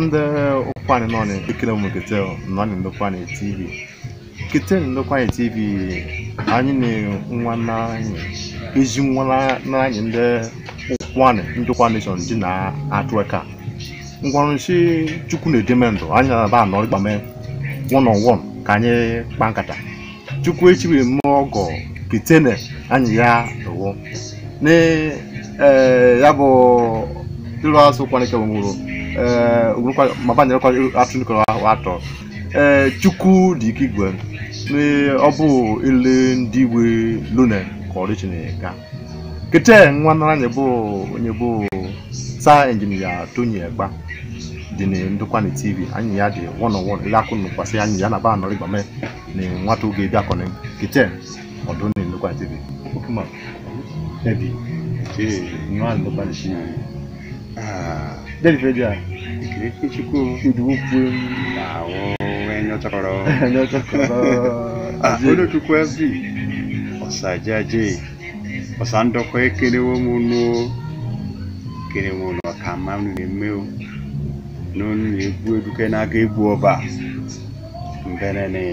ndị ụkwanị nọ na-ekele ụmụ kete nọ na tv kete na ndokwanị tv anyị na-nwa n'anyị ezi nwa n'anyị ndị ụkwanị ndị ụkwanị shọn dị na atụeka ngwanụ si chukwu na-edeme ndụ anyị na-aba anọrọ gbame one on one ka anyị kpa nkata chukwu echibe mmụọ ọgọ ketene anyị ya ewo na ya bụ ịlụ asụ kwanịka nwụrụ ma nyere kwa atụnụ kọrọ atọ ee chukwu dị ike igwe ọ bụ ile ndị igwe lone ka ọ dị chineke kete nwa nara nye bụ onye bụ saa injinia Tony Egba dị na Ndụkwanị TV anyị ya dị one on one ile akụ anyị ya na-aba anọrọ igbame na nwata oge bịa kọnị na TV Chukwu enyo chọrọ enyo chọrọ Olochukwu ezi ọsajaje ọsandọkọ ekelewo m unu kelewo unu ọka mma m na-eme o n'onu na-egbu eduke n'aka egbu ọba mbenene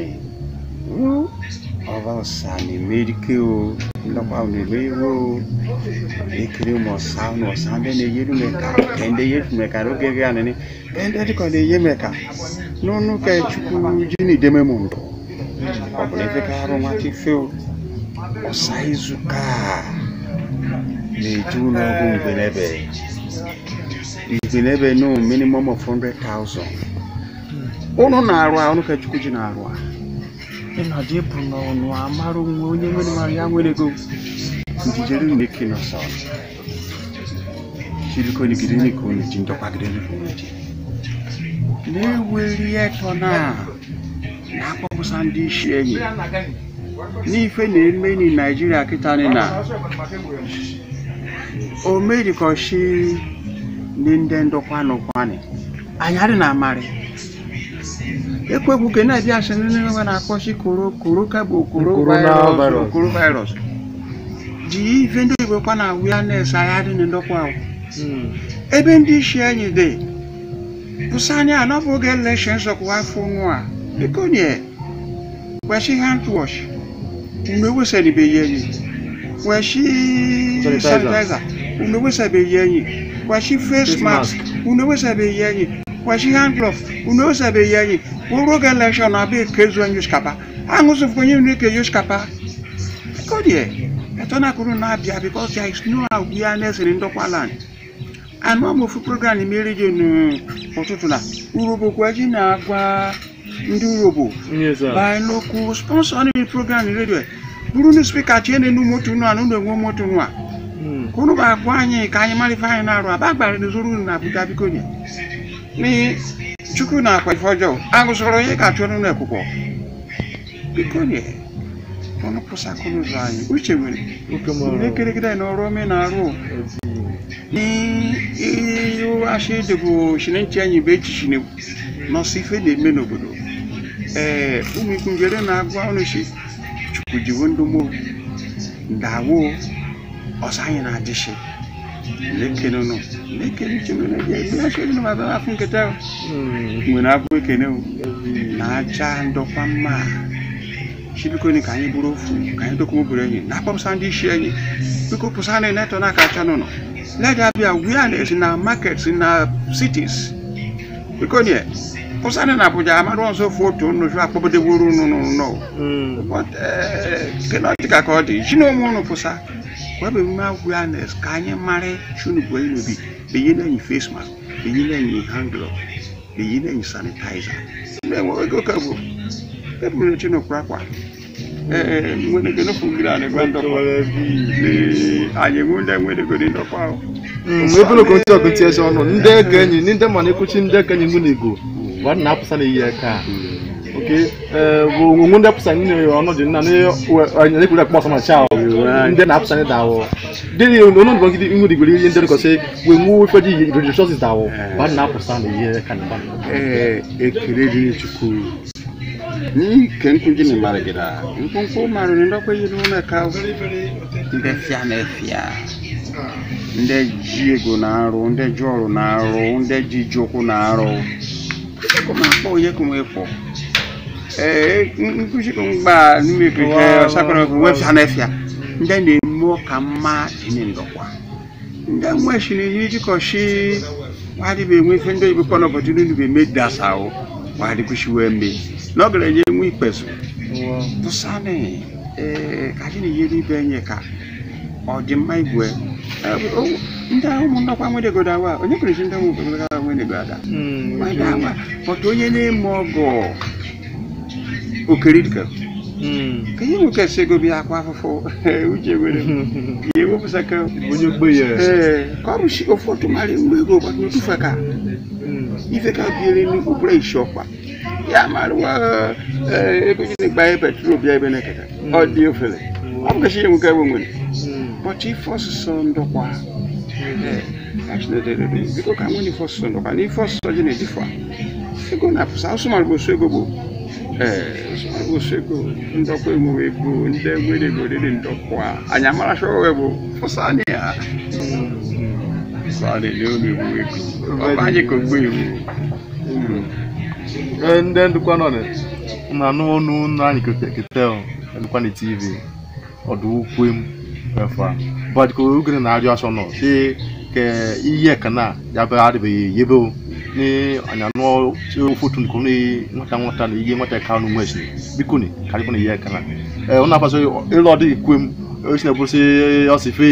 ɔvansan medikewo lɔkpawo ne vewo ekele mɔ san nɔ san bɛ ne yelu mɛ ka kɛnde yelu me? ka do gɛgɛ anani kɛnde ti kɔ ne ye mɛ ka nunu kɛ tsuku dzini dɛmɛ mu ŋdɔ ɔbɛlɛ fi ka yɔrɔ ma ti fe o ɔsa izu kaa le dzu nɔ ko ŋgbe nɛbɛ ŋgbe nɛbɛ no minimum of hundred thousand ɔnu na arua ɔnu kɛ tsuku dzi na arua ịnọdụ ịpụna ọnụ amara onwe onye nwere mara ya nwere ego njijere unu eke nọ sọ chiriko nigide n'ike unu ji ndọkwagide n'ike unu ji na-eweri eto na na-akpọpụsa ndị isi enyi n'ife na-eme ni naijiria kịta na o mejikọchi ndị ndị ni. n'ụkwanị anyarị na amarị ekweghị uke na-abịa asị n'ebe na-akpọchi korokoro virus ji ife ndị igbo kwa na awareness agha dị na ndokwa ahụ hmm. ebe ndị isi anyị dị pụsa anyị anọbụ oge election zọkwa afọ nụ a ekonye kwesị hand wash be mgbe e wesịrịbeghị enyi kwesị sanitizer mgbe e wesịrịbeghị enyi kwesị face mask mgbe e wesịrịbeghị enyi kwashi hand glove unu osebeghị anyị ụrụ oge elekshọn abịa ka ezuo onye osikapa aṅụzụfụ onye nwere ike ye osikapa kodie etona kuru na-abịa because there is no awareness ndokwa land anụọ program n'ime redio n'ụtụtụ na urobo ji na-agwa ndị urobo by local sponsor ndị program redio bụrụ nu spika chie na-enu motu nụ anụ na-enwe motu nwa hmm. ka agwa anyị ka anyị marịfa anyị na-arụ aba gbara n'ezoro unu na abuja biko nye n'ihi chukwu na-akpa ife ọjọọ agụsọrọ onye ga-achụ ọrụ n'ekwụkwọ biko nye ọnụ akụ n'ụzọ anyị uche nwere ekirikiri anyị n'ọrụ ome na-arụ dị bụ chinenche anyị bụ echichi nọsọ ife na-eme n'obodo ee ụmụ ikungere na agụ ọnụ chi chukwu jiwo ndị mmụọ ndawo ọsọ anyị na-adịshi ekene ụnụ ekene uche ụnụ na-eji eche ụnụ maka afọ nketa nwere abụ ekene na-acha ndọkwa mma chibikoni ka anyị bụrụ ofu ka anyị dokwa obere enyi na-akpọpụsa ndị isi enyi biko pụsa na na na na cities ne na Abuja amara ọzọ ofe otu unu ju akpọbodeworo unu n'ụlọ dịka ka ọ dị na onwe unu pụsa webe emume awareness ka anyị mara chunubu enubi benyere anyị face mask benyere anyị hand glove benyere anyị sanitizer eburu akwa ntị ọnụ ndị ndị ndị mụ na ba na apụsa na iyi aka oke onwe ndị apụsa nne ya ọnụ dị nna na ekwuru akpọ ọsọma cha ndị na ni da awọ dịrị ọnụ ndụ gị ihu dịgwere ihe ndị rịkọsị wee nwuo ife ji rejoices da awọ ba na apụsa na iyi aka na ee ekele dị chukwu n'ike nkunji na mara gị na nkwụnkwụ marịrị ndị ọkwa yiri ụmụ ka ndị fịa na efịa ndị ji ego na arụ ndị ji ọrụ na arụ ndị ji ji ụkwụ na kumapoye kumwepo nkushikungba nimikike sakona websanefya ndende moka ma tinendokwa ndamweshini yijikoshi wali bemwife ndo ibikwana opportunity bemedasawo wali kushiwembe nogele je mwipeso tusane eh kajini yeli benyeka ọdịmma igwe ndị ahụ ụmụntakwa nwedegoro awa onye kwere ndị ụmụ obodo gara nwedego ada ọtụ onye na-eme ọgọ okerika hmm. ka ihe nwoke si ego bịa akwa afụfụ uche were ya ewepụsa ka onye ogbe ya ee eh, ka ọ rụsi ofe ọtụmarị mgbe ego gbata otufe ka hmm. ife ka biere nnukwu bụrụ isi ọkwa ya marụwa ebe eh, gịnị gbanye petrol bịa ebe na-eketa ọ hmm. dị ofele ọ bụkasị ihe nwoke ewe nwere bọchị ife ọsụsọ ndọkwa there. Actually, they don't do. Because I'm only first son. Okay, first son is different. You go na sa so mal go so go go. Eh, so mal go so go. Ndo a. Anya mara so we go. Fosa ni a. Sa o. Nde ndo kwa no ne. Na no na ni ko te te o. Ndo kwa ni TV. Odu kwem. Perfect bɔd ko ugre na arịọ sọ nọ si ke ihe kana ya bụ adịbeghị yebe o ni anya nọ ofotu ko ni nwata nwata eh, na ihe nwata ka n'ụmụ esi biko ni karịbụ na ihe kana ee ọ na-abasị ịlụ ọdị ikwe m osi na bụsị ọsịfe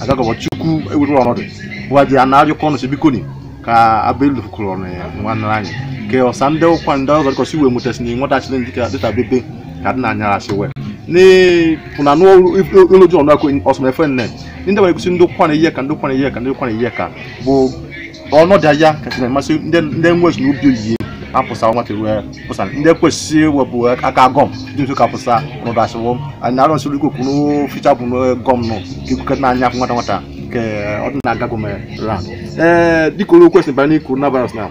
agagọbọ chukwu ewuru ọnọdụ waji a na-arịọkọ ọnụ si e biko ni ka abelu kwuru ọnụ ya nwanne anyị ke ọsa ndị ụkwa ndị ọzọ dịkọsi iwe mụtasị na ịnwetachiri ndị dịka bebe ka dị na anyara si ne kuna no ilo jɔn na ko ɔsɔmɔ ɛfɛn nɛ ni ndɛ wɛrɛ kusi ndo kwan ne yɛ kan ndo kwan ne yɛ kan ndo kwan ne yɛ kan bo ɔnɔ da ya kɛse na ma se ndɛ ndɛ ŋu ɛsi n'o bi yie apusa wɔn ati wɛ pusa ndɛ kɔ si wɔ bo ɛ aka gɔm ndé so ka pusa ɔnɔ da se wɔm ani alɔ se ko kunu fita kunu gɔm no kiku kɛ n'anya kó ŋɔta ŋɔta kɛ ɔdi na gago mɛ ra ɛɛ dikolo kɔ ɛsɛ bani coronavirus now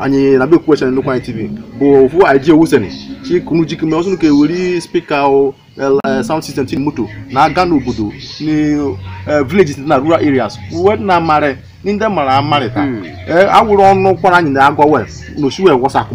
ani na be kwuecha na nnukwu anyị tv bụ ofu aji ewuseni chi kunu jikime ọsụ ka eweri spika eh, sound system tin moto na-aga ni eh, villages na rural areas uwe na amarị ndị mara amarị taa hmm. eh, awụrụ ọnụ kwara anyị na agwa wel n'osuwe wasapụ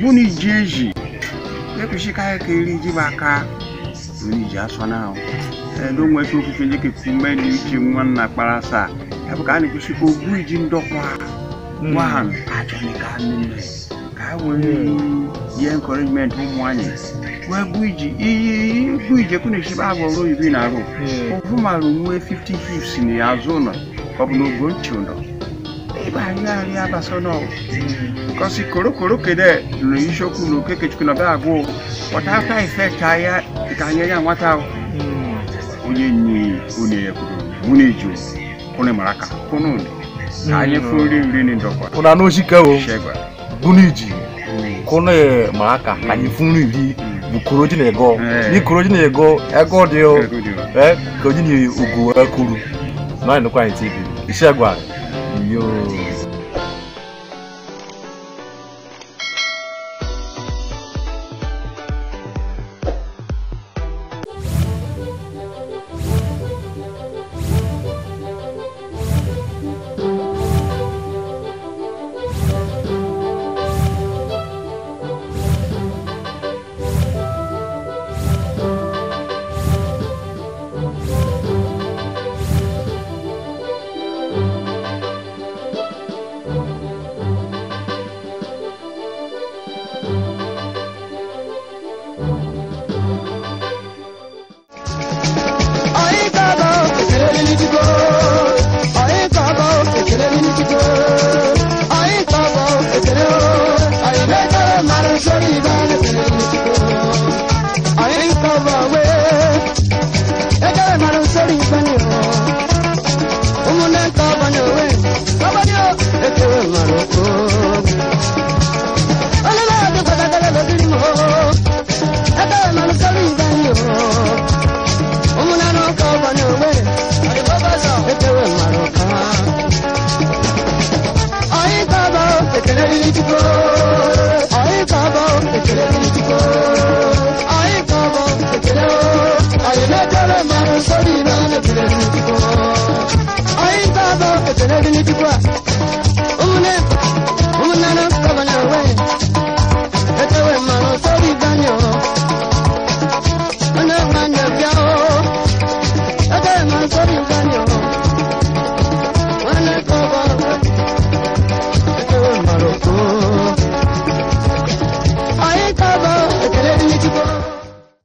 buniji ezi nekushika keli jibaka buniji aswana do nwe so fufu je ke kumbe ni uche mwana kparasa ebe ka ni kushika ogu iji ndokwa nwahan achọni ka nne ka wee ye encouragement ụmụ anyị wee gbu iji iyi gbu ije kwụ na-echibe abụ ọrụ oyibo na-arụ ọfụma rụ nwee 50 hips na ya azụ ụlọ ọ bụ na ogo nchi ụlọ anyị abasa koro koro korokoro kede lụrụ isiokwu na okekechukwu na bịa agwụ pọta afta ifekt ahịa ka anyị ya nwata o. onye nye onye ya kwuru mụ na-eju kwụnụ mara ka kwụnụ ka anyị fụ nri nri na ndọkwa ụna n'oshike o bụnụ iji kwụnụ mara ka ka anyị fụ nri nri bụ koroji na-ego ni koroji na-ego ego dị o koji na ugo ekuru na anyị nụkwa anyị tibi isi 哟。ready to go.